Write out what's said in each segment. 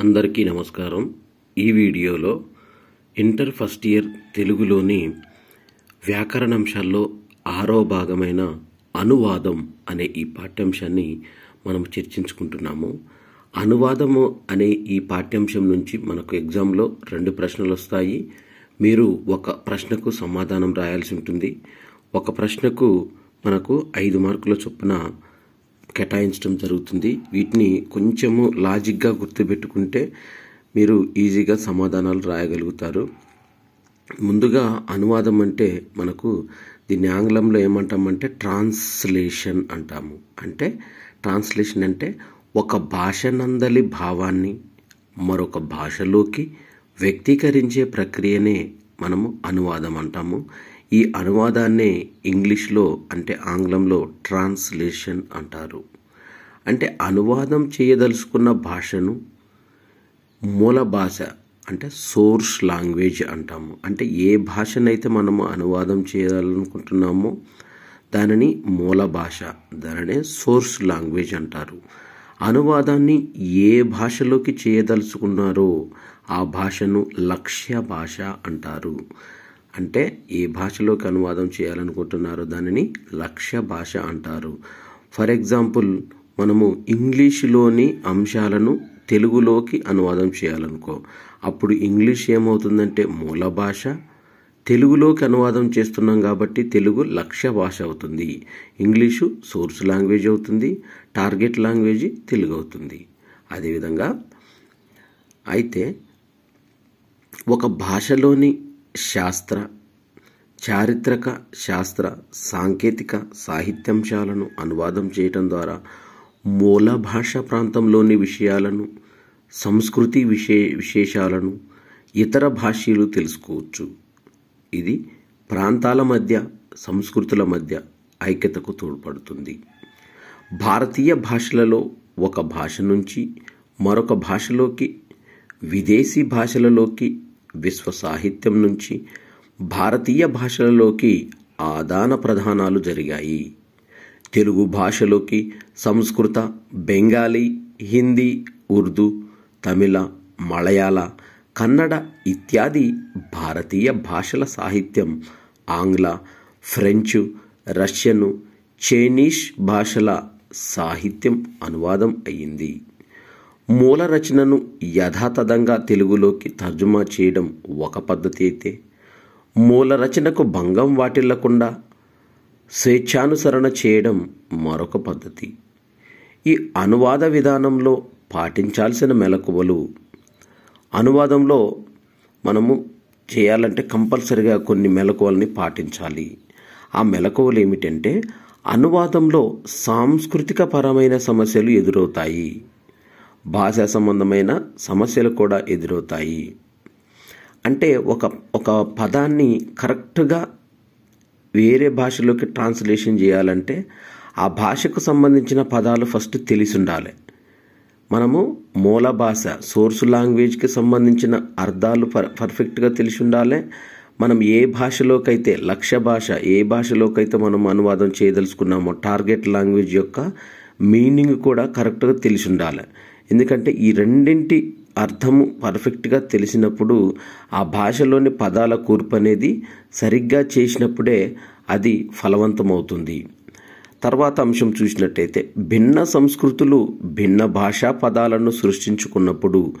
అందరికీ నమస్కారం. ఈ వీడియోలో ఇంటర్ ఫస్ట్ ఇయర్ తెలుగులోని వ్యాకరణాంశాల్లో ఆరో భాగమైన అనువాదం అనే ఈ పాఠ్యాంశాన్ని మనం చర్చించుకుంటున్నాము. అనువాదము అనే ఈ పాఠ్యాంశం నుంచి మనకు ఎగ్జామ్లో రెండు ప్రశ్నలు వస్తాయి. మీరు ఒక ప్రశ్నకు సమాధానం రాయాల్సి ఉంటుంది. ఒక ప్రశ్నకు మనకు ఐదు మార్కుల చొప్పున కేటాయించడం జరుగుతుంది. వీటిని కొంచెము లాజిక్గా గుర్తుపెట్టుకుంటే మీరు ఈజీగా సమాధానాలు రాయగలుగుతారు. ముందుగా అనువాదం అంటే మనకు దీన్ని ఆంగ్లంలో ఏమంటామంటే ట్రాన్స్లేషన్ అంటాము. అంటే ట్రాన్స్లేషన్ అంటే ఒక భాష నందలి భావాన్ని మరొక భాషలోకి వ్యక్తీకరించే ప్రక్రియనే మనము అనువాదం అంటాము. ఈ అనువాదాన్నే ఇంగ్లీష్లో అంటే ఆంగ్లంలో ట్రాన్స్లేషన్ అంటారు. అంటే అనువాదం చేయదలుచుకున్న భాషను మూల భాష అంటే సోర్స్ లాంగ్వేజ్ అంటాము. అంటే ఏ భాషనైతే మనము అనువాదం చేయాలనుకుంటున్నామో దానిని మూల భాష దానినే సోర్స్ లాంగ్వేజ్ అంటారు. అనువాదాన్ని ఏ భాషలోకి చేయదలుచుకున్నారో ఆ భాషను లక్ష్య భాష అంటారు. అంటే ఏ భాషలోకి అనువాదం చేయాలనుకుంటున్నారో దానిని లక్ష్య భాష అంటారు. ఫర్ ఎగ్జాంపుల్ మనము ఇంగ్లీషులోని అంశాలను తెలుగులోకి అనువాదం చేయాలనుకో అప్పుడు ఇంగ్లీష్ ఏమవుతుందంటే మూల భాష. తెలుగులోకి అనువాదం చేస్తున్నాం కాబట్టి తెలుగు లక్ష్య భాష అవుతుంది. ఇంగ్లీషు సోర్స్ లాంగ్వేజ్ అవుతుంది టార్గెట్ లాంగ్వేజ్ తెలుగు అవుతుంది. అదేవిధంగా అయితే ఒక భాషలోని శాస్త్ర చారిత్రక శాస్త్ర సాంకేతిక సాహిత్యాంశాలను అనువాదం చేయటం ద్వారా మూల భాష ప్రాంతంలోని విషయాలను సంస్కృతి విశే విశేషాలను ఇతర భాషలు తెలుసుకోవచ్చు. ఇది ప్రాంతాల మధ్య సంస్కృతుల మధ్య ఐక్యతకు తోడ్పడుతుంది. భారతీయ భాషలలో ఒక భాష నుంచి మరొక భాషలోకి విదేశీ భాషలలోకి విశ్వ సాహిత్యం నుంచి భారతీయ భాషలలోకి ఆదాన ప్రధానాలు జరిగాయి. తెలుగు భాషలోకి సంస్కృత బెంగాలీ హిందీ ఉర్దూ తమిళ మలయాళ కన్నడ ఇత్యాది భారతీయ భాషల సాహిత్యం ఆంగ్ల ఫ్రెంచు రష్యను చైనీష్ భాషల సాహిత్యం అనువాదం అయ్యింది మూల రచనను యథాతథంగా తెలుగులోకి తర్జుమా చేయడం ఒక పద్ధతి అయితే మూల రచనకు భంగం వాటిల్లకుండా స్వేచ్ఛానుసరణ చేయడం మరొక పద్ధతి. ఈ అనువాద విధానంలో పాటించాల్సిన మెలకువలు అనువాదంలో మనము చేయాలంటే కంపల్సరిగా కొన్ని మెలకువల్ని పాటించాలి. ఆ మెలకువలు ఏమిటంటే అనువాదంలో సాంస్కృతిక పరమైన సమస్యలు ఎదురవుతాయి. భాషా సంబంధమైన సమస్యలు కూడా ఎదురవుతాయి. అంటే ఒక ఒక పదాన్ని కరెక్ట్గా వేరే భాషలోకి ట్రాన్స్లేషన్ చేయాలంటే ఆ భాషకు సంబంధించిన పదాలు ఫస్ట్ తెలిసి ఉండాలి మనము మూల భాష సోర్స్ లాంగ్వేజ్కి సంబంధించిన అర్థాలు పర్ పర్ఫెక్ట్గా తెలిసి ఉండాలి మనం ఏ భాషలోకైతే లక్ష్య భాష ఏ భాషలోకైతే మనం అనువాదం చేయదలుచుకున్నామో టార్గెట్ లాంగ్వేజ్ యొక్క మీనింగ్ కూడా కరెక్ట్గా తెలిసి ఉండాలి ఎందుకంటే ఈ రెండింటి అర్థము పర్ఫెక్ట్గా తెలిసినప్పుడు ఆ భాషలోని పదాల కూర్పు అనేది సరిగ్గా చేసినప్పుడే అది ఫలవంతమవుతుంది. తర్వాత అంశం చూసినట్టయితే భిన్న సంస్కృతులు భిన్న భాషా పదాలను సృష్టించుకున్నప్పుడు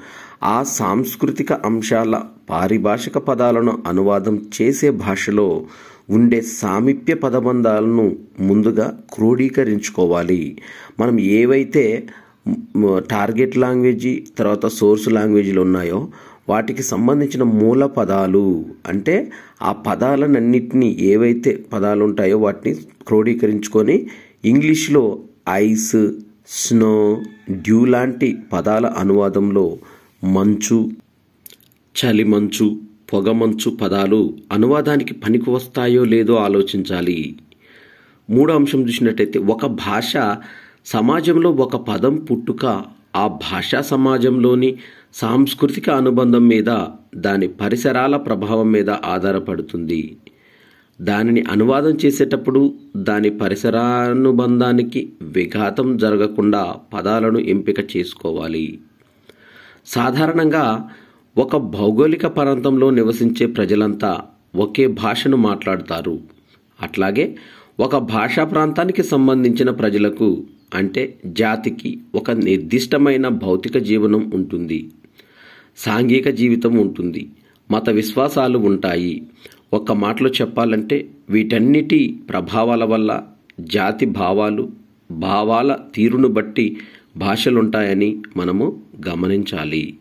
ఆ సాంస్కృతిక అంశాల పారిభాషిక పదాలను అనువాదం చేసే భాషలో ఉండే సామీప్య పదబంధాలను ముందుగా క్రోడీకరించుకోవాలి. మనం ఏవైతే టార్గెట్ లాంగ్వేజీ తర్వాత సోర్స్ లాంగ్వేజీలు ఉన్నాయో వాటికి సంబంధించిన మూల పదాలు. అంటే ఆ పదాలన్నింటినీ ఏవైతే పదాలు ఉంటాయో వాటిని క్రోడీకరించుకొని ఇంగ్లీష్లో ఐస్ స్నో డ్యూ లాంటి పదాల అనువాదంలో మంచు చలిమంచు పొగమంచు పదాలు అనువాదానికి పనికి వస్తాయో లేదో ఆలోచించాలి. మూడో అంశం చూసినట్టయితే ఒక భాష సమాజంలో ఒక పదం పుట్టుక ఆ భాషా సమాజంలోని సాంస్కృతిక అనుబంధం మీద దాని పరిసరాల ప్రభావం మీద ఆధారపడుతుంది. దానిని అనువాదం చేసేటప్పుడు దాని పరిసరానుబంధానికి విఘాతం జరగకుండా పదాలను ఎంపిక చేసుకోవాలి. సాధారణంగా ఒక భౌగోళిక ప్రాంతంలో నివసించే ప్రజలంతా ఒకే భాషను మాట్లాడతారు. అట్లాగే ఒక భాషా ప్రాంతానికి సంబంధించిన ప్రజలకు అంటే జాతికి ఒక నిర్దిష్టమైన భౌతిక జీవనం ఉంటుంది. సాంఘిక జీవితం ఉంటుంది. మత విశ్వాసాలు ఉంటాయి. ఒక్క మాటలో చెప్పాలంటే వీటన్నిటి ప్రభావాల వల్ల జాతి భావాలు భావాల తీరును బట్టి భాషలుంటాయని మనము గమనించాలి.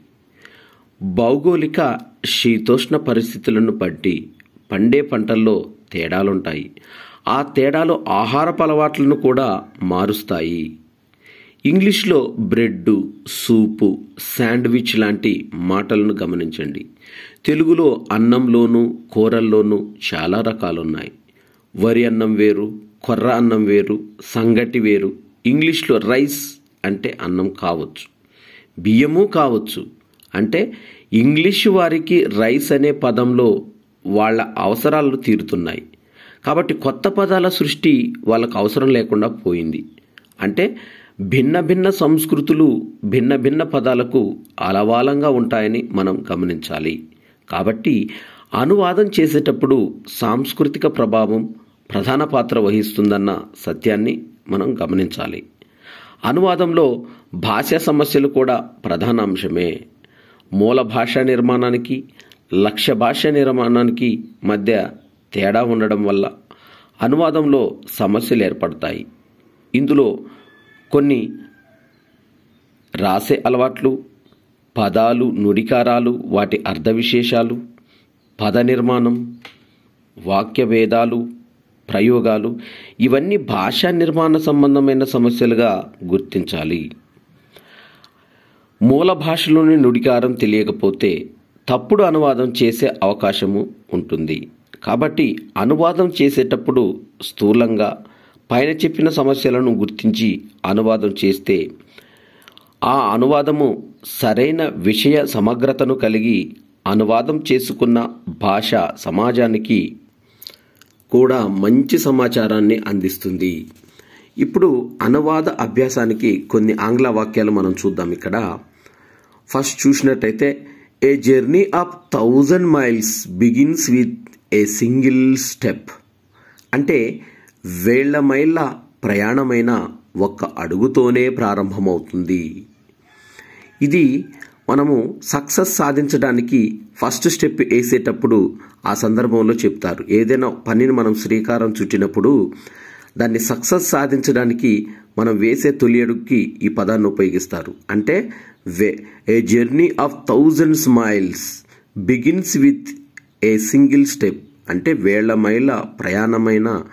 భౌగోళిక శీతోష్ణ పరిస్థితులను బట్టి పండే పంటల్లో తేడాలుంటాయి. ఆ తేడాలు ఆహారపు అలవాట్లను కూడా మారుస్తాయి. ఇంగ్లీష్లో బ్రెడ్ సూపు శాండ్విచ్ లాంటి మాటలను గమనించండి. తెలుగులో అన్నంలోనూ కూరల్లోనూ చాలా రకాలున్నాయి. వరి అన్నం వేరు కొర్ర అన్నం వేరు సంగటి వేరు. ఇంగ్లీష్లో రైస్ అంటే అన్నం కావచ్చు. బియ్యము కావచ్చు. అంటే ఇంగ్లీష్ వారికి రైస్ అనే పదంలో వాళ్ళ అవసరాలు తీరుతున్నాయి. కాబట్టి కొత్త పదాల సృష్టి వాళ్ళకు అవసరం లేకుండా పోయింది. అంటే భిన్న భిన్న సంస్కృతులు భిన్న భిన్న పదాలకు అలవాలంగా ఉంటాయని మనం గమనించాలి. కాబట్టి అనువాదం చేసేటప్పుడు సాంస్కృతిక ప్రభావం ప్రధాన పాత్ర వహిస్తుందన్న సత్యాన్ని మనం గమనించాలి. అనువాదంలో భాషా సమస్యలు కూడా ప్రధాన అంశమే. మూల భాషా నిర్మాణానికి లక్ష్య భాష నిర్మాణానికి మధ్య తేడా ఉండడం వల్ల అనువాదంలో సమస్యలు ఏర్పడతాయి. ఇందులో కొన్ని రాసే అలవాట్లు పదాలు నుడికారాలు వాటి అర్థ విశేషాలు పద నిర్మాణం వాక్య భేదాలు ప్రయోగాలు ఇవన్నీ భాషా నిర్మాణ సంబంధమైన సమస్యలుగా గుర్తించాలి. మూల భాషలోని నుడికారం తెలియకపోతే తప్పుడు అనువాదం చేసే అవకాశము ఉంటుంది. కాబట్టి అనువాదం చేసేటప్పుడు స్థూలంగా పైన చెప్పిన సమస్యలను గుర్తించి అనువాదం చేస్తే ఆ అనువాదము సరైన విషయ సమగ్రతను కలిగి అనువాదం చేసుకున్న భాష సమాజానికి కూడా మంచి సమాచారాన్ని అందిస్తుంది. ఇప్పుడు అనువాద అభ్యాసానికి కొన్ని ఆంగ్ల వాక్యాలు మనం చూద్దాం ఇక్కడ. ఫస్ట్ చూసినట్టయితే a journey of thousand miles begins with a single step అంటే వేళ్ళ మైళ్ళ ప్రయాణమైన ఒక్క అడుగుతోనే ప్రారంభమవుతుంది. ఇది మనము సక్సెస్ సాధించడానికి ఫస్ట్ స్టెప్ వేసేటప్పుడు ఆ సందర్భంలో చెప్తారు. ఏదైనా పనిని మనం శ్రీకారం చుట్టినప్పుడు దాన్ని సక్సెస్ సాధించడానికి మనం వేసే తొలి అడుగుకి ఈ పదాన్ని ఉపయోగిస్తారు. అంటే way a journey of thousands miles begins with a single step అంటే వేళ్ళ మైళ్ళ ప్రయాణమైన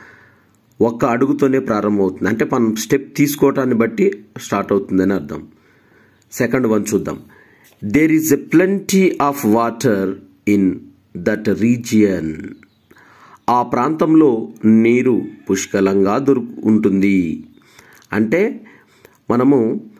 ఒక్క అడుగుతోనే ప్రారంభమవుతుంది. అంటే మనం స్టెప్ తీసుకోవటాన్ని బట్టి స్టార్ట్ అవుతుందని అర్థం. సెకండ్ వన్ చూద్దాం. There is a plenty of water in that region ఆ ప్రాంతంలో నీరు పుష్కలంగా దొరుకు ఉంటుంది. అంటే మనము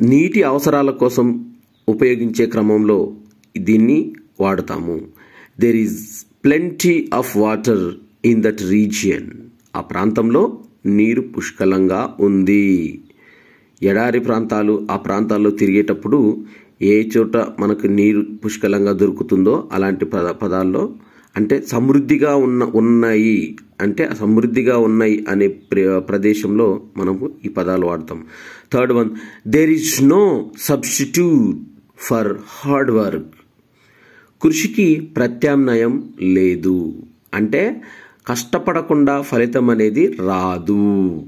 నీటి అవసరాల కోసం ఉపయోగించే క్రమంలో దీన్ని వాడతాము. There is plenty of water in that region ఆ ప్రాంతంలో నీరు పుష్కలంగా ఉంది. ఎడారి ప్రాంతాలు ఆ ప్రాంతాల్లో తిరిగేటప్పుడు ఏ చోట మనకు నీరు పుష్కలంగా దొరుకుతుందో అలాంటి పద పదాల్లో అంటే సమృద్ధిగా ఉన్న ఉన్నాయి. అంటే సమృద్ధిగా ఉన్నాయి అనే ప్ర- ప్రదేశంలో మనము ఈ పదాలు వాడతాం. Third one there is no substitute for hard work కృషికి ప్రత్యామ్నాయం లేదు. అంటే కష్టపడకుండా ఫలితం అనేది రాదు.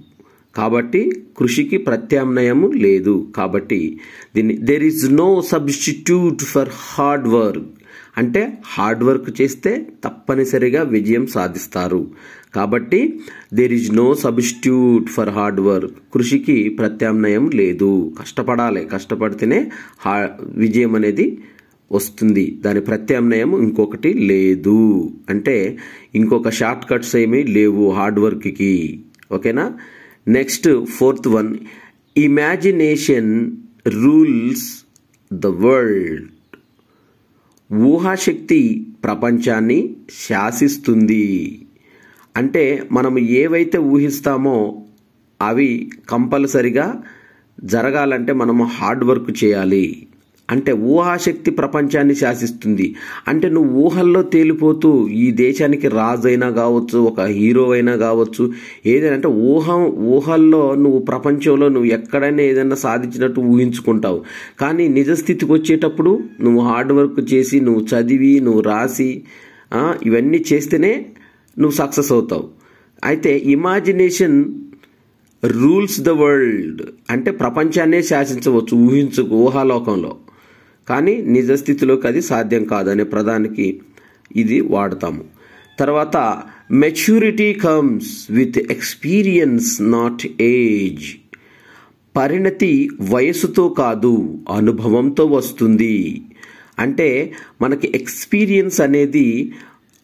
కాబట్టి కృషికి ప్రత్యామ్నాయము లేదు. కాబట్టి దీన్ని there is no substitute for hard work అంటే హార్డ్ వర్క్ చేస్తే తప్పనిసరిగా విజయం సాధిస్తారు. కాబట్టి there is no substitute for hard work కృషికి ప్రత్యామ్నాయం లేదు. కష్టపడాలి. కష్టపడితేనే హా విజయం అనేది వస్తుంది. దాని ప్రత్యామ్నాయం ఇంకొకటి లేదు. అంటే ఇంకొక షార్ట్ కట్స్ ఏమీ లేవు హార్డ్ వర్క్కి. ఓకేనా? Next fourth one. Imagination rules the world. ఊహాశక్తి ప్రపంచాన్ని శాసిస్తుంది. అంటే మనం ఏవైతే ఊహిస్తామో అవి కంపల్సరిగా జరగాలంటే మనము హార్డ్ వర్క్ చేయాలి. అంటే ఊహాశక్తి ప్రపంచాన్ని శాసిస్తుంది. అంటే నువ్వు ఊహల్లో తేలిపోతూ ఈ దేశానికి రాజు అయినా కావచ్చు ఒక హీరో అయినా కావచ్చు ఏదైనా అంటే ఊహ ఊహల్లో నువ్వు ప్రపంచంలో నువ్వు ఎక్కడైనా ఏదైనా సాధించినట్టు ఊహించుకుంటావు. కానీ నిజస్థితికి వచ్చేటప్పుడు నువ్వు హార్డ్ వర్క్ చేసి నువ్వు చదివి నువ్వు రాసి ఇవన్నీ చేస్తేనే నువ్వు సక్సెస్ అవుతావు. అయితే ఇమాజినేషన్ రూల్స్ ద వరల్డ్ అంటే ప్రపంచాన్నే శాసించవచ్చు ఊహించు ఊహాలోకంలో. కానీ నిజ స్థితిలోకి అది సాధ్యం కాదనే ప్రధానికి ఇది వాడతాము. తర్వాత maturity comes with experience not age పరిణతి వయసుతో కాదు అనుభవంతో వస్తుంది. అంటే మనకి ఎక్స్పీరియన్స్ అనేది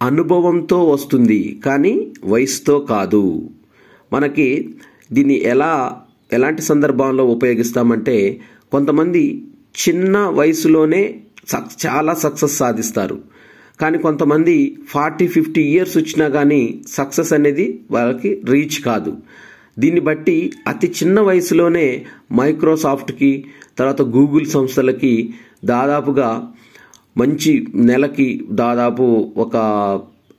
అనుభవంతో వస్తుంది కానీ వయసుతో కాదు. మనకి దీన్ని ఎలా ఎలాంటి సందర్భంలో ఉపయోగిస్తామంటే కొంతమంది చిన్న వయసులోనే సక్ చాలా సక్సెస్ సాధిస్తారు. కానీ కొంతమంది ఫార్టీ ఫిఫ్టీ ఇయర్స్ వచ్చినా కానీ సక్సెస్ అనేది వాళ్ళకి రీచ్ కాదు. దీన్ని బట్టి అతి చిన్న వయసులోనే మైక్రోసాఫ్ట్కి తర్వాత గూగుల్ సంస్థలకి దాదాపుగా మంచి నెలకి దాదాపు ఒక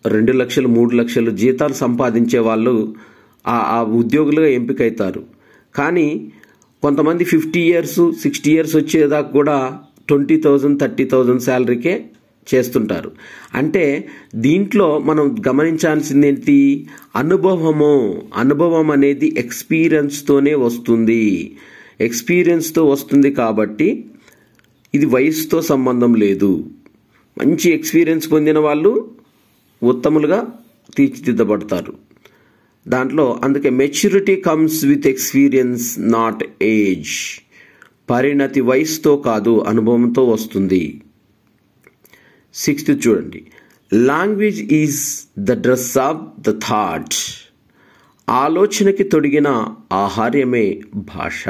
రెండు లక్షలు మూడు లక్షలు జీతాలు సంపాదించే వాళ్ళు ఆ ఆ ఉద్యోగులుగా ఎంపికైతారు. కానీ కొంతమంది ఫిఫ్టీ ఇయర్స్ సిక్స్టీ ఇయర్స్ వచ్చేదాకా కూడా ట్వంటీ థౌజండ్ థర్టీ థౌజండ్ శాలరీకే చేస్తుంటారు. అంటే దీంట్లో మనం గమనించాల్సింది ఏంటి అనుభవము అనుభవం అనేది ఎక్స్పీరియన్స్తోనే వస్తుంది. ఎక్స్పీరియన్స్తో వస్తుంది కాబట్టి ఇది వయసుతో సంబంధం లేదు. మంచి ఎక్స్పీరియన్స్ పొందిన వాళ్ళు ఉత్తములుగా తీర్చిదిద్దబడతారు. దాంట్లో అందుకే maturity comes with experience not age పరిణతి వయసుతో కాదు అనుభవంతో వస్తుంది. సిక్స్త్ చూడండి. Language is the dress of the thought ఆలోచనకి తొడిగిన ఆహార్యమే భాష.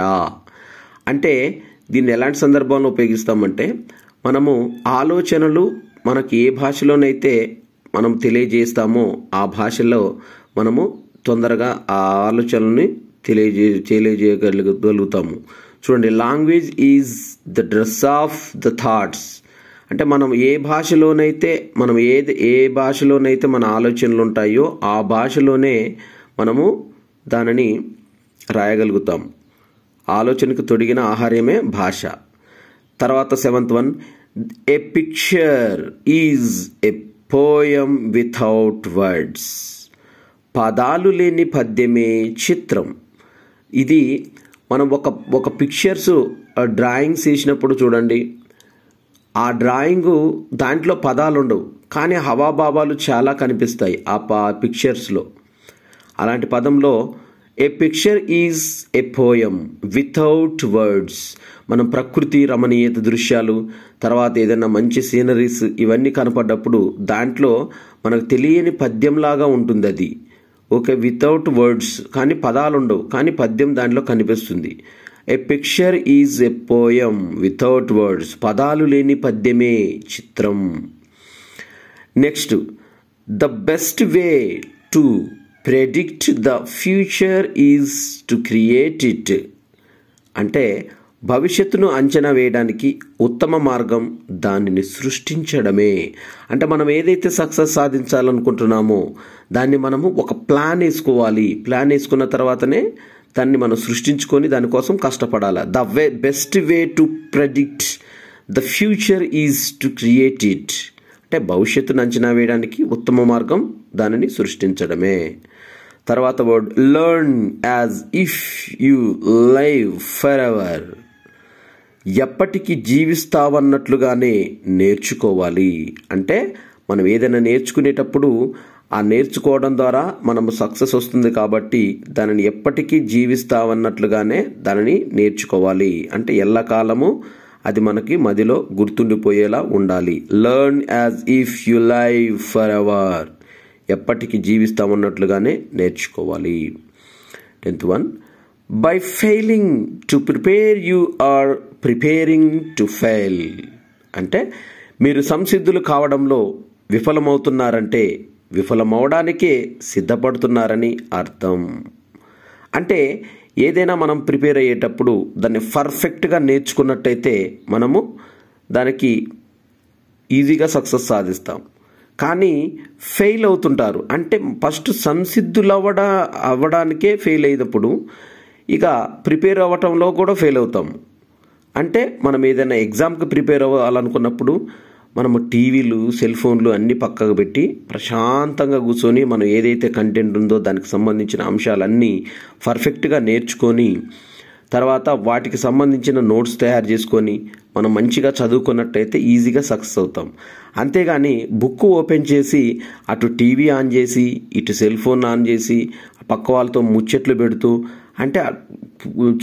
అంటే దీన్ని ఎలాంటి సందర్భంలో ఉపయోగిస్తామంటే మనము ఆలోచనలు మనకి ఏ భాషలోనైతే మనం తెలియజేస్తామో ఆ భాషలో మనము తొందరగా ఆ ఆలోచనల్ని తెలియజే తెలియజేయగలుగుతాము. చూడండి language is the dress of the thoughts అంటే మనం ఏ భాషలోనైతే మనం ఏది ఏ భాషలోనైతే మన ఆలోచనలు ఉంటాయో ఆ భాషలోనే మనము దానిని రాయగలుగుతాం. ఆలోచనకు తొడిగిన ఆహార్యమే భాష. తర్వాత seventh one a picture is a poem without words పదాలు లేని పద్యమే చిత్రం. ఇది మనం ఒక ఒక పిక్చర్స్ డ్రాయింగ్స్ వేసినప్పుడు చూడండి. ఆ డ్రాయింగు దాంట్లో పదాలు ఉండవు కానీ హవాభావాలు చాలా కనిపిస్తాయి ఆ పా పిక్చర్స్లో అలాంటి పదంలో a picture is a poem without words మనం ప్రకృతి రమణీయత దృశ్యాలు తర్వాత ఏదైనా మంచి సీనరీస్ ఇవన్నీ కనపడ్డప్పుడు దాంట్లో మనకు తెలియని పద్యంలాగా ఉంటుంది అది ఓకే వితౌట్ వర్డ్స్ కానీ పదాలు ఉండవు కానీ పద్యం దాంట్లో కనిపిస్తుంది. A picture is a poem without words పదాలు లేని పద్యమే చిత్రం. Next the best way to predict the future is to create it అంటే భవిష్యత్తును అంచనా వేయడానికి ఉత్తమ మార్గం దానిని సృష్టించడమే. అంటే మనం ఏదైతే సక్సెస్ సాధించాలనుకుంటున్నామో దాన్ని మనము ఒక ప్లాన్ వేసుకోవాలి. ప్లాన్ వేసుకున్న తర్వాతనే దాన్ని మనం సృష్టించుకొని దానికోసం కష్టపడాలి. The way best way to predict the future is to create it. అంటే భవిష్యత్తును అంచనా వేయడానికి ఉత్తమ మార్గం దానిని సృష్టించడమే. తర్వాత word learn as if you live forever ఎప్పటికీ జీవిస్తావన్నట్లుగానే నేర్చుకోవాలి. అంటే మనం ఏదైనా నేర్చుకునేటప్పుడు ఆ నేర్చుకోవడం ద్వారా మనము సక్సెస్ వస్తుంది కాబట్టి దానిని ఎప్పటికీ జీవిస్తావన్నట్లుగానే దానిని నేర్చుకోవాలి. అంటే ఎల్లకాలము అది మనకి మదిలో గుర్తుండిపోయేలా ఉండాలి. Learn as if you live forever ఎప్పటికీ జీవిస్తామన్నట్లుగానే నేర్చుకోవాలి. Tenth one. By failing to prepare you are preparing to fail అంటే మీరు సంసిద్ధులు కావడంలో విఫలమవుతున్నారంటే విఫలమవడానికే సిద్ధపడుతున్నారని అర్థం. అంటే ఏదైనా మనం ప్రిపేర్ అయ్యేటప్పుడు దాన్ని పర్ఫెక్ట్గా నేర్చుకున్నట్టయితే మనము దానికి ఈజీగా సక్సెస్ సాధిస్తాం. కానీ ఫెయిల్ అవుతుంటారు. అంటే ఫస్ట్ సంసిద్ధులు అవ్వడ అవ్వడానికే ఫెయిల్ అయినప్పుడు ఇక ప్రిపేర్ అవ్వటంలో కూడా ఫెయిల్ అవుతాం. అంటే మనం ఏదైనా ఎగ్జామ్కి ప్రిపేర్ అవ్వాలనుకున్నప్పుడు మనము టీవీలు సెల్ ఫోన్లు అన్నీ పక్కకు పెట్టి ప్రశాంతంగా కూర్చొని మనం ఏదైతే కంటెంట్ ఉందో దానికి సంబంధించిన అంశాలన్నీ పర్ఫెక్ట్గా నేర్చుకొని తర్వాత వాటికి సంబంధించిన నోట్స్ తయారు చేసుకొని మనం మంచిగా చదువుకున్నట్టయితే ఈజీగా సక్సెస్ అవుతాం. అంతేగాని బుక్ ఓపెన్ చేసి అటు టీవీ ఆన్ చేసి ఇటు సెల్ ఫోన్ ఆన్ చేసి పక్క వాళ్ళతో ముచ్చట్లు పెడుతూ అంటే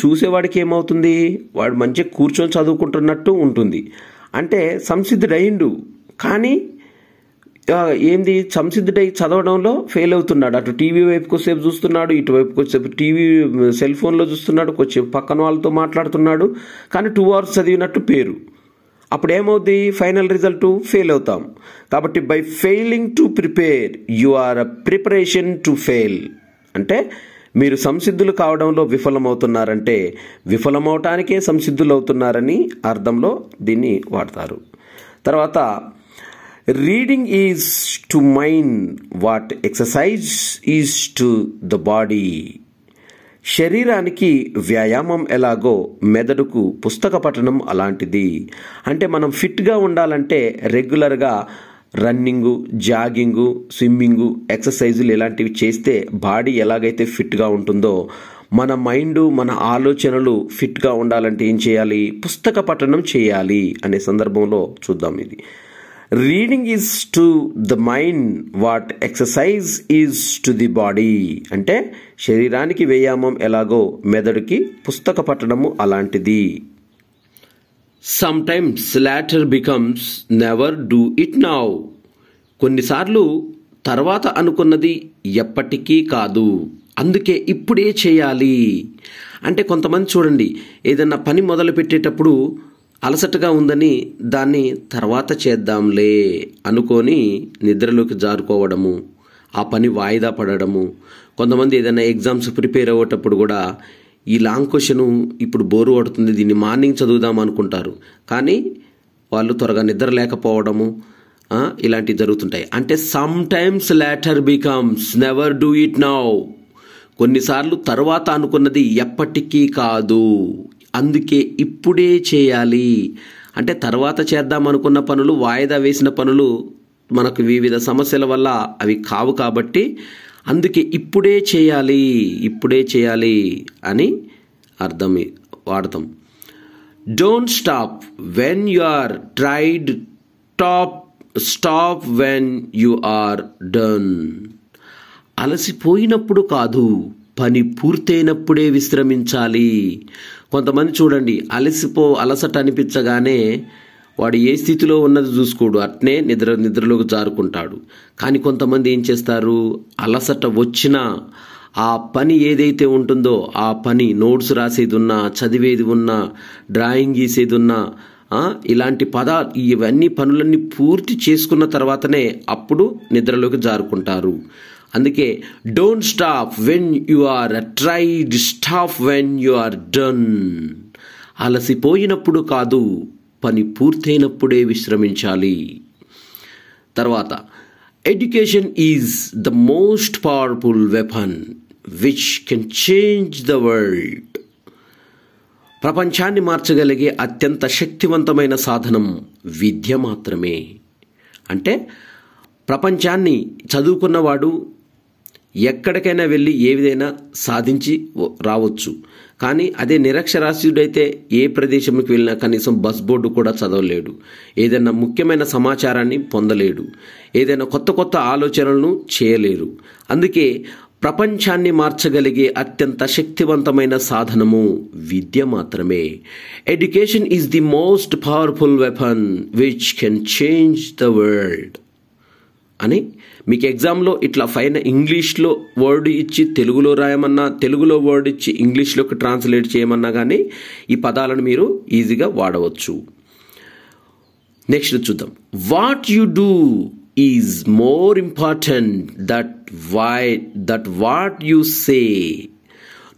చూసేవాడికి ఏమవుతుంది? వాడు మంచిగా కూర్చొని చదువుకుంటున్నట్టు ఉంటుంది. అంటే సంసిద్ధుడయిండు. కానీ ఏంది? సంసిద్ధుడై చదవడంలో ఫెయిల్ అవుతున్నాడు. అటు టీవీ వైపు సేపు చూస్తున్నాడు ఇటువైపుకు సేపు టీవీ సెల్ ఫోన్లో చూస్తున్నాడు కొంచెం పక్కన వాళ్ళతో మాట్లాడుతున్నాడు. కానీ టూ అవర్స్ చదివినట్టు పేరు. అప్పుడు ఏమవుద్ది ఫైనల్ రిజల్ట్ ఫెయిల్ అవుతాం. కాబట్టి by failing to prepare you are a preparation to fail అంటే మీరు సంసిద్ధులు కావడంలో విఫలమవుతున్నారంటే విఫలమవటానికే సంసిద్ధులు అవుతున్నారని అర్థంలో దీన్ని వాడతారు. తర్వాత reading is to mind what exercise is to the body శరీరానికి వ్యాయామం ఎలాగో మెదడుకు పుస్తక పఠనం అలాంటిది. అంటే మనం ఫిట్గా ఉండాలంటే రెగ్యులర్గా రన్నింగు జాగింగు స్విమ్మింగు ఎక్సర్సైజులు ఇలాంటివి చేస్తే బాడీ ఎలాగైతే ఫిట్గా ఉంటుందో మన మైండ్ మన ఆలోచనలు ఫిట్గా ఉండాలంటే ఏం చేయాలి? పుస్తక పఠనం చేయాలి అనే సందర్భంలో చూద్దాం ఇది. Reading is to the mind what exercise is to the body అంటే శరీరానికి వ్యాయామం ఎలాగో మెదడుకి పుస్తక పఠనము అలాంటిది. Sometimes later becomes never do it now కొన్నిసార్లు తర్వాత అనుకున్నది ఎప్పటికీ కాదు. అందుకే ఇప్పుడే చేయాలి. అంటే కొంతమంది చూడండి ఏదన్నా పని మొదలు పెట్టేటప్పుడు అలసటగా ఉందని దాన్ని తర్వాత చేద్దాంలే అనుకొని నిద్రలోకి జారుకోవడము ఆ పని వాయిదా పడడము. కొంతమంది ఏదైనా ఎగ్జామ్స్ ప్రిపేర్ అవ్వేటప్పుడు కూడా ఈ లాంగ్ క్వశ్చన్ ఇప్పుడు బోరు పడుతుంది దీన్ని మార్నింగ్ చదువుదాం అనుకుంటారు. కానీ వాళ్ళు త్వరగా నిద్ర లేకపోవడము ఇలాంటివి జరుగుతుంటాయి. అంటే sometimes later becomes never do it now కొన్నిసార్లు తర్వాత అనుకున్నది ఎప్పటికీ కాదు. అందుకే ఇప్పుడే చేయాలి. అంటే తర్వాత చేద్దాం అనుకున్న పనులు వాయిదా వేసిన పనులు మనకు వివిధ సమస్యల వల్ల అవి కావు కాబట్టి అందుకే ఇప్పుడే చేయాలి ఇప్పుడే చేయాలి అని అర్థం వాడతాం. Don't stop when you are tired top stop when you are done అలసిపోయినప్పుడు కాదు పని పూర్తయినప్పుడే విశ్రమించాలి. కొంతమంది చూడండి అలసిపో అలసట అనిపించగానే వాడు ఏ స్థితిలో ఉన్నది చూసుకోడు అట్నే నిద్ర నిద్రలోకి జారుకుంటాడు. కానీ కొంతమంది ఏం చేస్తారు? అలసట వచ్చినా ఆ పని ఏదైతే ఉంటుందో ఆ పని నోట్స్ రాసేది ఉన్నా చదివేది ఉన్నా డ్రాయింగ్ గీసేది ఉన్నా ఇలాంటి పదా ఇవన్నీ పనులన్నీ పూర్తి చేసుకున్న తర్వాతనే అప్పుడు నిద్రలోకి జారుకుంటారు. అందుకే don't stop when you are tired stop when you are done. అలసిపోయినప్పుడు కాదు పని పూర్తయినప్పుడే విశ్రమించాలి. తర్వాత education is the most powerful weapon which can change the world ప్రపంచాన్ని మార్చగలిగే అత్యంత శక్తివంతమైన సాధనం విద్య మాత్రమే. అంటే ప్రపంచాన్ని చదువుకున్నవాడు ఎక్కడికైనా వెళ్ళి ఏ విధైనా సాధించి రావచ్చు. కానీ అదే నిరక్షరాస్యుడైతే ఏ ప్రదేశంకి వెళ్ళినా కనీసం బస్ బోర్డు కూడా చదవలేడు. ఏదైనా ముఖ్యమైన సమాచారాన్ని పొందలేడు. ఏదైనా కొత్త కొత్త ఆలోచనలను చేయలేరు. అందుకే ప్రపంచాన్ని మార్చగలిగే అత్యంత శక్తివంతమైన సాధనము విద్య మాత్రమే. Education is the most powerful weapon which can change the world అని మీకు ఎగ్జామ్లో ఇట్లా పైన ఇంగ్లీష్లో వర్డ్ ఇచ్చి తెలుగులో రాయమన్నా తెలుగులో వర్డ్ ఇచ్చి ఇంగ్లీష్లోకి ట్రాన్స్లేట్ చేయమన్నా కానీ ఈ పదాలను మీరు ఈజీగా వాడవచ్చు. నెక్స్ట్ చూద్దాం. What you do is more important that why that what you say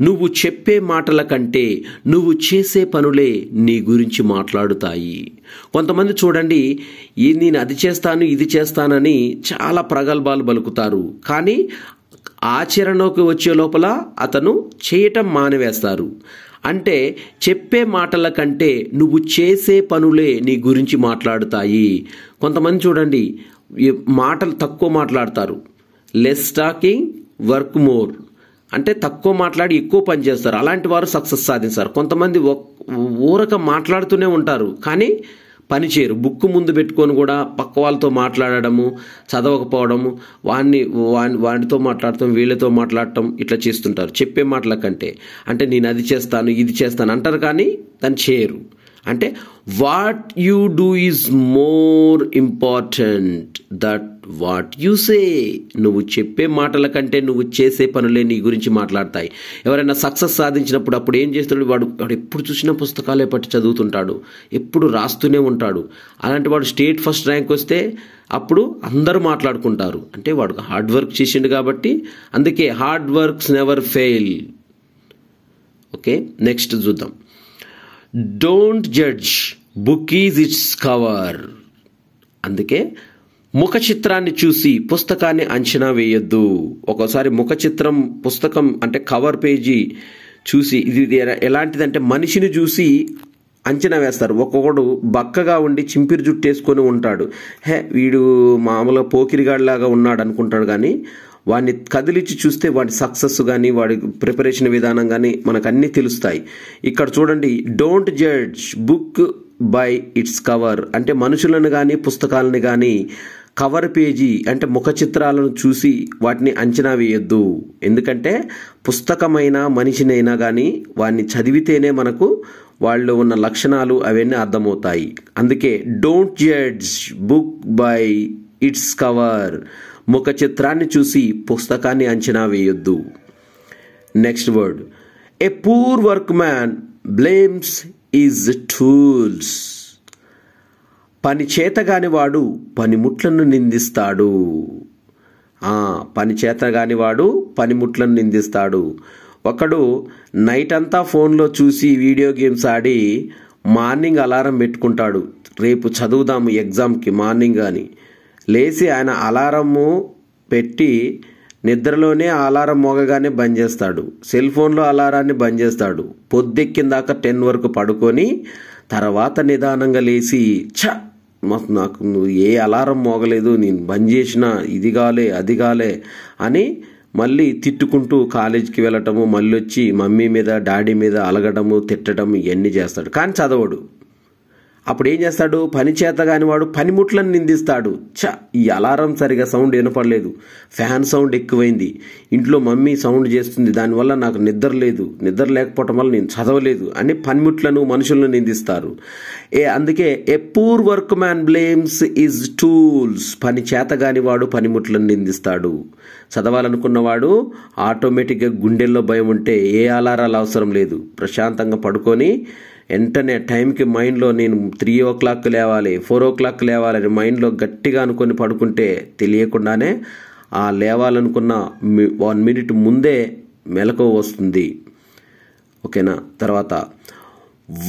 నువ్వు చెప్పే మాటల కంటే నువ్వు చేసే పనులే నీ గురించి మాట్లాడుతాయి. కొంతమంది చూడండి ఈ నేను అది చేస్తాను ఇది చేస్తానని చాలా ప్రగల్భాలు పలుకుతారు కానీ ఆచరణలోకి వచ్చే లోపల అతను చేయటం మానివేస్తారు. అంటే చెప్పే మాటల కంటే నువ్వు చేసే పనులే నీ గురించి మాట్లాడుతాయి. కొంతమంది చూడండి మాటలు తక్కువ మాట్లాడతారు. లెస్ టాకింగ్ వర్క్ మోర్ అంటే తక్కువ మాట్లాడి ఎక్కువ పని చేస్తారు. అలాంటి వారు సక్సెస్ సాధిస్తారు కొంతమంది ఊరక మాట్లాడుతూనే ఉంటారు కానీ పని చేయరు. బుక్ ముందు పెట్టుకొని కూడా పక్క వాళ్ళతో మాట్లాడడము చదవకపోవడము వాడిని వాని వాడితో మాట్లాడటం వీళ్ళతో మాట్లాడటం ఇట్లా చేస్తుంటారు. చెప్పే మాటల కంటే. అంటే నేను అది చేస్తాను ఇది చేస్తాను అంటారు కానీ దాన్ని చేయరు. అంటే what you do is more important that what you say నువ్వు చెప్పే మాటల కంటే నువ్వు చేసే పనులే నీ గురించి మాట్లాడతాయి. ఎవరైనా సక్సెస్ సాధించినప్పుడు అప్పుడు ఏం చేస్తాడు? వాడు వాడు ఎప్పుడు చూసినా పుస్తకాలే పట్టి చదువుతుంటాడు. ఎప్పుడు రాస్తూనే ఉంటాడు. అలాంటి వాడు స్టేట్ ఫస్ట్ ర్యాంక్ వస్తే అప్పుడు అందరూ మాట్లాడుకుంటారు. అంటే వాడు హార్డ్ వర్క్ చేసిండు కాబట్టి అందుకే hard works never fail okay next చూద్దాం. Don't judge book is its cover అందుకే ముఖ చిత్రాన్ని చూసి పుస్తకాన్ని అంచనా వేయొద్దు. ఒక్కోసారి ముఖ చిత్రం పుస్తకం అంటే కవర్ పేజీ చూసి ఇది ఎలాంటిదంటే మనిషిని చూసి అంచనా వేస్తారు. ఒక్కొక్కడు బక్కగా ఉండి చింపిరి జుట్టు వేసుకొని ఉంటాడు. హే వీడు మామూలుగా పోకిరిగాడిలాగా ఉన్నాడు అనుకుంటాడు కానీ వాడిని కదిలిచ్చి చూస్తే వాడి సక్సెస్ కానీ వాడి ప్రిపరేషన్ విధానం కానీ మనకు అన్నీ తెలుస్తాయి. ఇక్కడ చూడండి don't judge book by its cover అంటే మనుషులను కానీ పుస్తకాలను కానీ కవర్ పేజీ అంటే ముఖ చిత్రాలను చూసి వాటిని అంచనా వేయొద్దు. ఎందుకంటే పుస్తకమైన మనిషినైనా కానీ వాడిని చదివితేనే మనకు వాళ్ళు ఉన్న లక్షణాలు అవన్నీ అర్థమవుతాయి. అందుకే don't judge book by its cover ముఖ చిత్రాన్ని చూసి పుస్తకాన్ని అంచనా వేయొద్దు. Next word a poor workman blames his tools పని చేతగాని వాడు పనిముట్లను నిందిస్తాడు. పని చేతగాని వాడు పనిముట్లను నిందిస్తాడు. ఒకడు నైట్ అంతా ఫోన్లో చూసి వీడియో గేమ్స్ ఆడి మార్నింగ్ అలారం పెట్టుకుంటాడు. రేపు చదువుదాము ఎగ్జామ్కి మార్నింగ్ కానీ లేచి ఆయన అలారము పెట్టి నిద్రలోనే అలారం మోగగానే బంద్ చేస్తాడు. సెల్ ఫోన్లో అలారాన్ని బంద్ చేస్తాడు. పొద్దెక్కిన దాకా టెన్ వరకు పడుకొని తర్వాత నిదానంగా లేచి ఛ! నాకు ఏ అలారం మోగలేదు నేను బంద్ చేసిన ఇది కాలే అది కాలే అని మళ్ళీ తిట్టుకుంటూ కాలేజీకి వెళ్ళటము మళ్ళీ వచ్చి మమ్మీ మీద డాడీ మీద అలగడము తిట్టడం ఇవన్నీ చేస్తాడు. కానీ చదవడు. అప్పుడు ఏం చేస్తాడు? పని చేత కాని వాడు పనిముట్లను నిందిస్తాడు. చ ఈ అలారం సరిగా సౌండ్ వినపడలేదు. ఫ్యాన్ సౌండ్ ఎక్కువైంది. ఇంట్లో మమ్మీ సౌండ్ చేస్తుంది. దానివల్ల నాకు నిద్ర లేదు. నిద్ర లేకపోవటం వల్ల నేను చదవలేదు అని పనిముట్లను మనుషులను నిందిస్తారు. ఏ అందుకే a poor workman blames his tools. పని చేత కాని వాడు పనిముట్లను నిందిస్తాడు. చదవాలనుకున్నవాడు ఆటోమేటిక్గా గుండెల్లో భయం ఉంటే ఏ అలారాలు అవసరం లేదు. ప్రశాంతంగా పడుకొని వెంటనే టైంకి మైండ్లో నేను త్రీ ఓ క్లాక్ లేవాలి ఫోర్ ఓ క్లాక్ లేవాలని మైండ్లో గట్టిగా అనుకొని పడుకుంటే తెలియకుండానే ఆ లేవాలనుకున్న వన్ మినిట్ ముందే మెలకు వస్తుంది. ఓకేనా? తర్వాత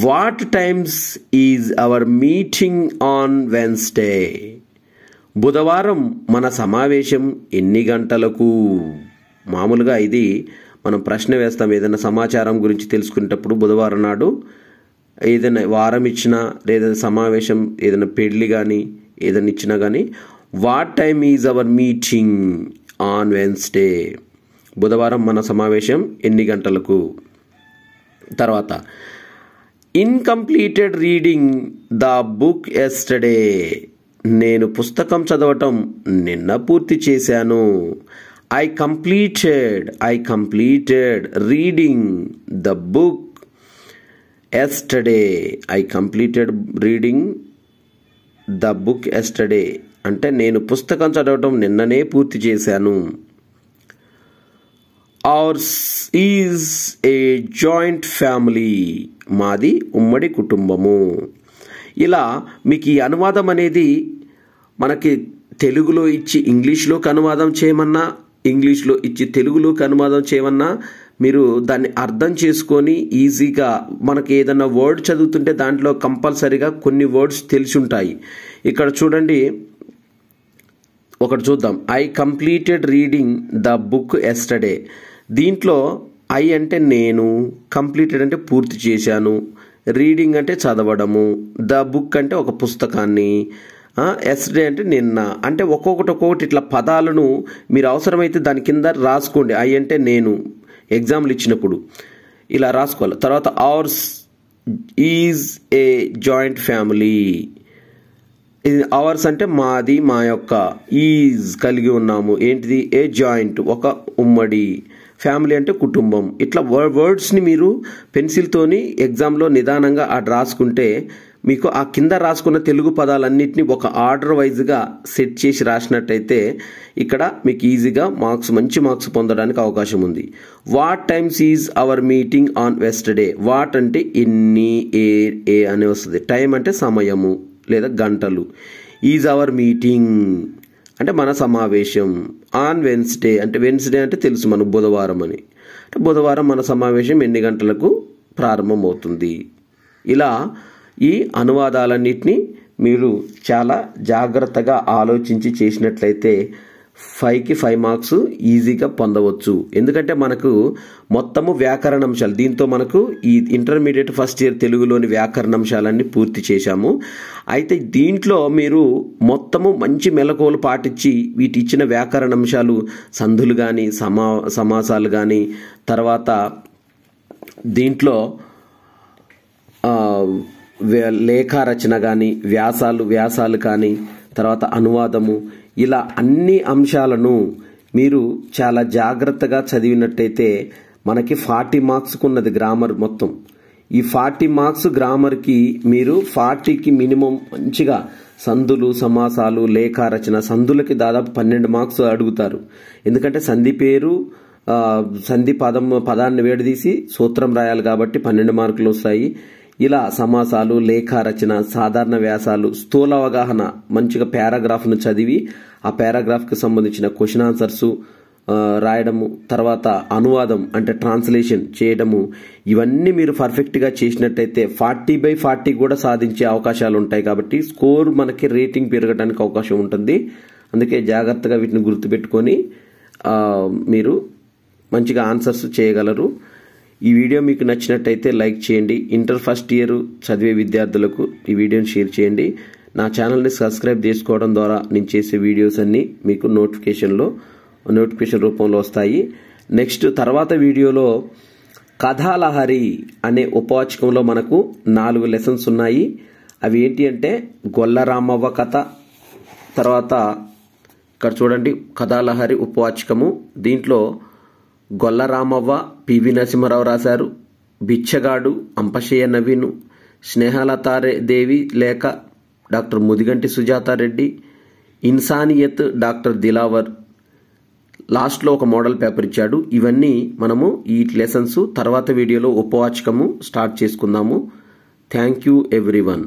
what times is our meeting on Wednesday బుధవారం మన సమావేశం ఎన్ని గంటలకు? మామూలుగా ఇది మనం ప్రశ్న వేస్తాం. ఏదైనా సమాచారం గురించి తెలుసుకునేటప్పుడు బుధవారం నాడు ఏదైనా వారం ఇచ్చినా లేదా సమావేశం ఏదైనా పెళ్ళి కానీ ఏదైనా ఇచ్చినా కానీ what time is our meeting on Wednesday బుధవారం మన సమావేశం ఎన్ని గంటలకు? తర్వాత incompleted reading the book yesterday నేను పుస్తకం చదవటం నిన్న పూర్తి చేశాను. I completed I completed reading the book yesterday I completed reading the book yesterday అంటే నేను పుస్తకం చదవటం నిన్ననే పూర్తి చేశాను. Ours is a joint family మాది ఉమ్మడి కుటుంబము. ఇలా మీకు ఈ అనువాదం అనేది మనకి తెలుగులో ఇచ్చి ఇంగ్లీష్లోకి అనువాదం చేయమన్నా ఇంగ్లీష్లో ఇచ్చి తెలుగులోకి అనువాదం చేయమన్నా మీరు దాన్ని అర్థం చేసుకొని ఈజీగా మనకి ఏదైనా వర్డ్ చదువుతుంటే దాంట్లో కంపల్సరీగా కొన్ని వర్డ్స్ తెలిసి ఉంటాయి ఇక్కడ చూడండి. ఒకటి చూద్దాం. I completed reading the book yesterday దీంట్లో ఐ అంటే నేను కంప్లీటెడ్ అంటే పూర్తి చేశాను రీడింగ్ అంటే చదవడము ద బుక్ అంటే ఒక పుస్తకాన్ని ఎస్డే అంటే నిన్న. అంటే ఒక్కొక్కటి ఒక్కొక్కటి ఇట్లా పదాలను మీరు అవసరమైతే దాని కింద రాసుకోండి. ఐ అంటే నేను. ఎగ్జామ్లు ఇచ్చినప్పుడు ఇలా రాసుకోవాలి. తర్వాత ours is a joint family ఇది అవర్స్ అంటే మాది మా యొక్క ఈజ్ కలిగి ఉన్నాము. ఏంటిది? ఏ జాయింట్ ఒక ఉమ్మడి ఫ్యామిలీ అంటే కుటుంబం. ఇట్లా వర్డ్స్ని మీరు పెన్సిల్తోని ఎగ్జామ్లో నిదానంగా అటు రాసుకుంటే మీకు ఆ కింద రాసుకున్న తెలుగు పదాలన్నింటినీ ఒక ఆర్డర్ వైజ్గా సెట్ చేసి రాసినట్టయితే ఇక్కడ మీకు ఈజీగా మార్క్స్ మంచి మార్క్స్ పొందడానికి అవకాశం ఉంది. What times is our meeting on yesterday what అంటే ఎన్ని ఏ ఏ అని వస్తుంది. టైం అంటే సమయము లేదా గంటలు. ఈజ్ అవర్ మీటింగ్ అంటే మన సమావేశం ఆన్ వెన్స్డే అంటే వెన్స్డే అంటే తెలుసు మనకు బుధవారం అని. అంటే బుధవారం మన సమావేశం ఎన్ని గంటలకు ప్రారంభమవుతుంది? ఇలా ఈ అనువాదాలన్నింటినీ మీరు చాలా జాగ్రత్తగా ఆలోచించి చేసినట్లయితే ఫైవ్కి ఫైవ్ మార్క్స్ ఈజీగా పొందవచ్చు. ఎందుకంటే మనకు మొత్తము వ్యాకరణంశాలు దీంతో మనకు ఈ ఇంటర్మీడియట్ ఫస్ట్ ఇయర్ తెలుగులోని వ్యాకరణంశాలన్నీ పూర్తి చేశాము. అయితే దీంట్లో మీరు మొత్తము మంచి మెలకువలు పాటించి వీటి ఇచ్చిన వ్యాకరణంశాలు సంధులు కానీ సమా సమాసాలు కానీ తర్వాత దీంట్లో లేఖారచన కానీ వ్యాసాలు వ్యాసాలు కానీ తర్వాత అనువాదము ఇలా అన్ని అంశాలను మీరు చాలా జాగ్రత్తగా చదివినట్టయితే మనకి ఫార్టీ మార్క్స్కు ఉన్నది గ్రామర్ మొత్తం. ఈ ఫార్టీ మార్క్స్ గ్రామర్కి మీరు ఫార్టీకి మినిమం మంచిగా సందులు సమాసాలు లేఖారచన సందులకి దాదాపు పన్నెండు మార్క్స్ అడుగుతారు. ఎందుకంటే సంధి పేరు సంధి పదం పదాన్ని వేడదీసి సూత్రం రాయాలి కాబట్టి పన్నెండు మార్కులు వస్తాయి. ఇలా సమాసాలు లేఖ రచన సాధారణ వ్యాసాలు స్థూల అవగాహన మంచిగా పారాగ్రాఫ్ను చదివి ఆ పారాగ్రాఫ్కి సంబంధించిన క్వశ్చన్ ఆన్సర్స్ రాయడము తర్వాత అనువాదం అంటే ట్రాన్స్లేషన్ చేయడము ఇవన్నీ మీరు పర్ఫెక్ట్గా చేసినట్టయితే ఫార్టీ బై ఫార్టీ కూడా సాధించే అవకాశాలు ఉంటాయి కాబట్టి స్కోర్ మనకి రేటింగ్ పెరగడానికి అవకాశం ఉంటుంది. అందుకే జాగ్రత్తగా వీటిని గుర్తుపెట్టుకొని మీరు మంచిగా ఆన్సర్స్ చేయగలరు. ఈ వీడియో మీకు నచ్చినట్టయితే లైక్ చేయండి. ఇంటర్ ఫస్ట్ ఇయర్ చదివే విద్యార్థులకు ఈ వీడియోని షేర్ చేయండి. నా ఛానల్ని సబ్స్క్రైబ్ చేసుకోవడం ద్వారా నేను చేసే వీడియోస్ అన్నీ మీకు నోటిఫికేషన్లో నోటిఫికేషన్ రూపంలో వస్తాయి. నెక్స్ట్ తర్వాత వీడియోలో కథాలహరి అనే ఉపవాచకంలో మనకు నాలుగు లెసన్స్ ఉన్నాయి. అవి ఏంటి అంటే గొల్లరామవ్వ కథ తర్వాత ఇక్కడ చూడండి కథాలహరి ఉపవాచకము. దీంట్లో గొల్లరామవ్వ పివి నరసింహారావు రాశారు. బిచ్చగాడు అంపశయ్య నవీను స్నేహలతారే దేవి లేక డాక్టర్ ముదిగంటి సుజాతారెడ్డి ఇన్సానియత్ డాక్టర్ దిలావర్. లాస్ట్లో ఒక మోడల్ పేపర్ ఇచ్చాడు. ఇవన్నీ మనము ఈ లెసన్స్ తర్వాత వీడియోలో ఉపవాచకము స్టార్ట్ చేసుకుందాము. Thank you everyone.